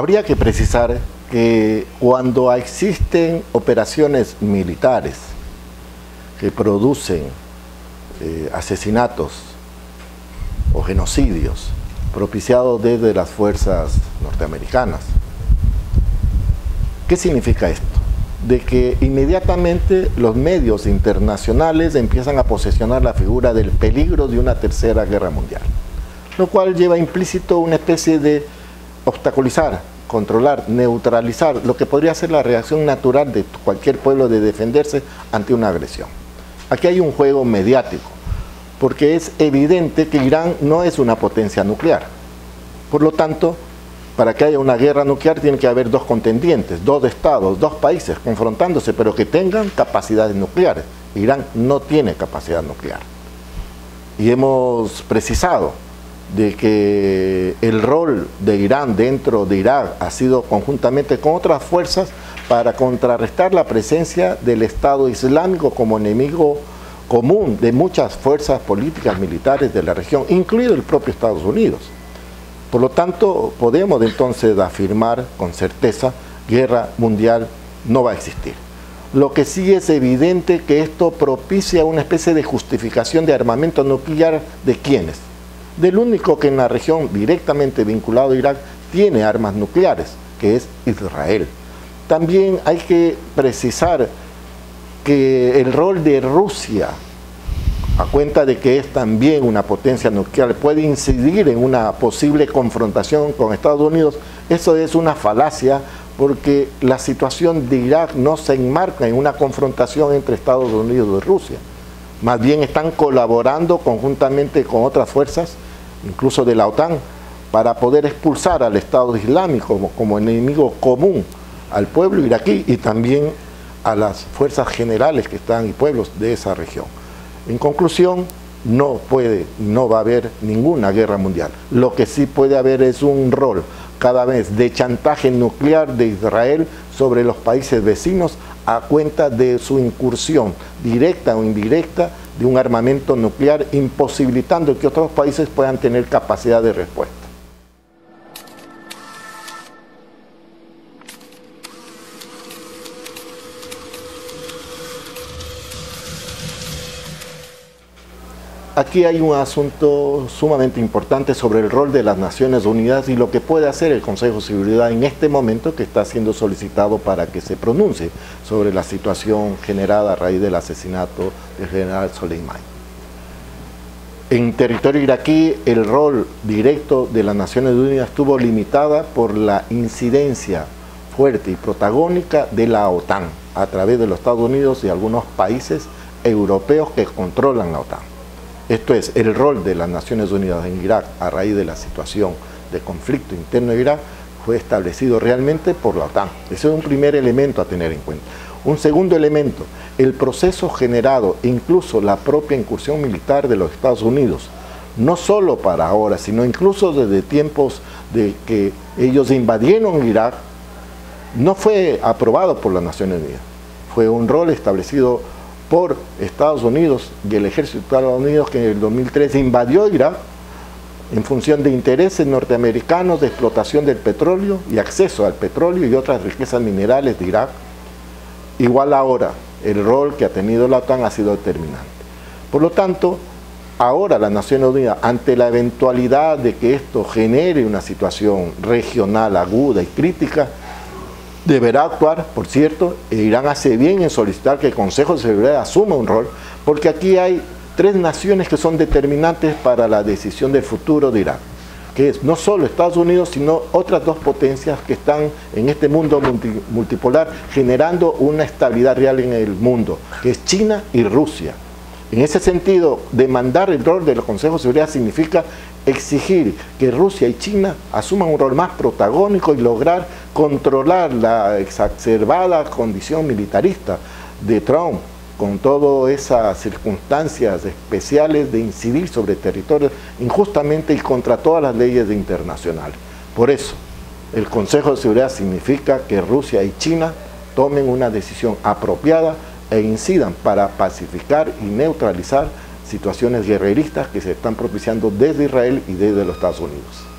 Habría que precisar que cuando existen operaciones militares que producen eh, asesinatos o genocidios propiciados desde las fuerzas norteamericanas, ¿qué significa esto? De que inmediatamente los medios internacionales empiezan a posesionar la figura del peligro de una tercera guerra mundial, lo cual lleva implícito una especie de obstaculizar controlar, neutralizar lo que podría ser la reacción natural de cualquier pueblo de defenderse ante una agresión. Aquí hay un juego mediático, porque es evidente que Irán no es una potencia nuclear. Por lo tanto, para que haya una guerra nuclear tiene que haber dos contendientes, dos estados, dos países confrontándose, pero que tengan capacidades nucleares. Irán no tiene capacidad nuclear. Y hemos precisado de que de Irán dentro de Irak ha sido conjuntamente con otras fuerzas para contrarrestar la presencia del Estado Islámico como enemigo común de muchas fuerzas políticas militares de la región, incluido el propio Estados Unidos. Por lo tanto, podemos entonces afirmar con certeza, guerra mundial no va a existir. Lo que sí es evidente que esto propicia una especie de justificación de armamento nuclear de quienes, del único que en la región directamente vinculado a Irak tiene armas nucleares, que es Israel. También hay que precisar que el rol de Rusia, a cuenta de que es también una potencia nuclear, puede incidir en una posible confrontación con Estados Unidos, eso es una falacia porque la situación de Irak no se enmarca en una confrontación entre Estados Unidos y Rusia. Más bien están colaborando conjuntamente con otras fuerzas incluso de la OTAN, para poder expulsar al Estado Islámico como, enemigo común al pueblo iraquí y también a las fuerzas generales que están y pueblos de esa región. En conclusión, no puede, no va a haber ninguna guerra mundial. Lo que sí puede haber es un rol cada vez de chantaje nuclear de Israel sobre los países vecinos a cuenta de su incursión directa o indirecta de un armamento nuclear, imposibilitando que otros países puedan tener capacidad de respuesta. Aquí hay un asunto sumamente importante sobre el rol de las Naciones Unidas y lo que puede hacer el Consejo de Seguridad en este momento que está siendo solicitado para que se pronuncie sobre la situación generada a raíz del asesinato del general Soleimani. En territorio iraquí el rol directo de las Naciones Unidas estuvo limitada por la incidencia fuerte y protagónica de la OTAN a través de los Estados Unidos y algunos países europeos que controlan la OTAN. Esto es, el rol de las Naciones Unidas en Irak a raíz de la situación de conflicto interno de Irak fue establecido realmente por la OTAN. Ese es un primer elemento a tener en cuenta. Un segundo elemento, el proceso generado, incluso la propia incursión militar de los Estados Unidos, no solo para ahora, sino incluso desde tiempos de que ellos invadieron Irak, no fue aprobado por las Naciones Unidas. Fue un rol establecido por Estados Unidos y el ejército de Estados Unidos que en el 2013 invadió Irak en función de intereses norteamericanos de explotación del petróleo y acceso al petróleo y otras riquezas minerales de Irak. Igual ahora, el rol que ha tenido la OTAN ha sido determinante. Por lo tanto, ahora la Naciones Unidas, ante la eventualidad de que esto genere una situación regional aguda y crítica, deberá actuar, por cierto, e Irán hace bien en solicitar que el Consejo de Seguridad asuma un rol, porque aquí hay tres naciones que son determinantes para la decisión del futuro de Irán, que es no solo Estados Unidos, sino otras dos potencias que están en este mundo multipolar generando una estabilidad real en el mundo, que es China y Rusia. En ese sentido, demandar el rol del Consejo de Seguridad significa exigir que Rusia y China asuman un rol más protagónico y lograr controlar la exacerbada condición militarista de Trump con todas esas circunstancias especiales de incidir sobre territorios injustamente y contra todas las leyes internacionales. Por eso, el Consejo de Seguridad significa que Rusia y China tomen una decisión apropiada e incidan para pacificar y neutralizar situaciones guerreristas que se están propiciando desde Israel y desde los Estados Unidos.